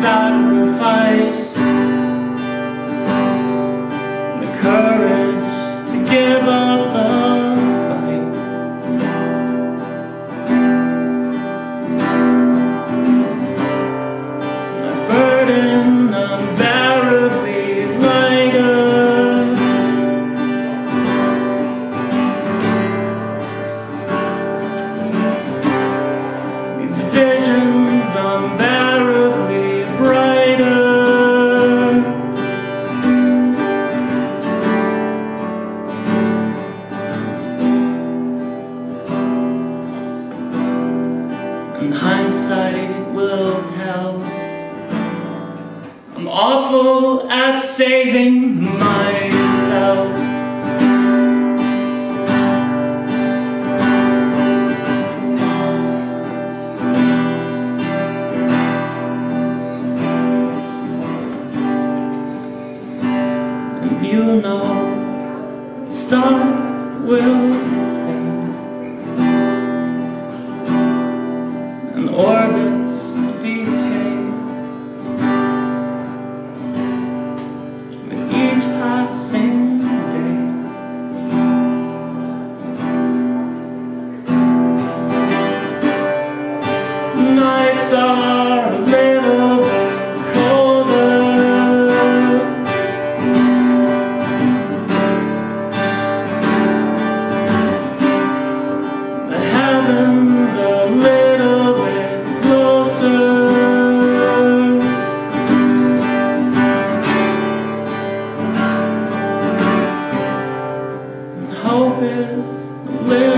sacrifice And hindsight will tell. I'm awful at saving myself. And you know, stars will and orbits of decay. With each passing day, nights are. promise. Live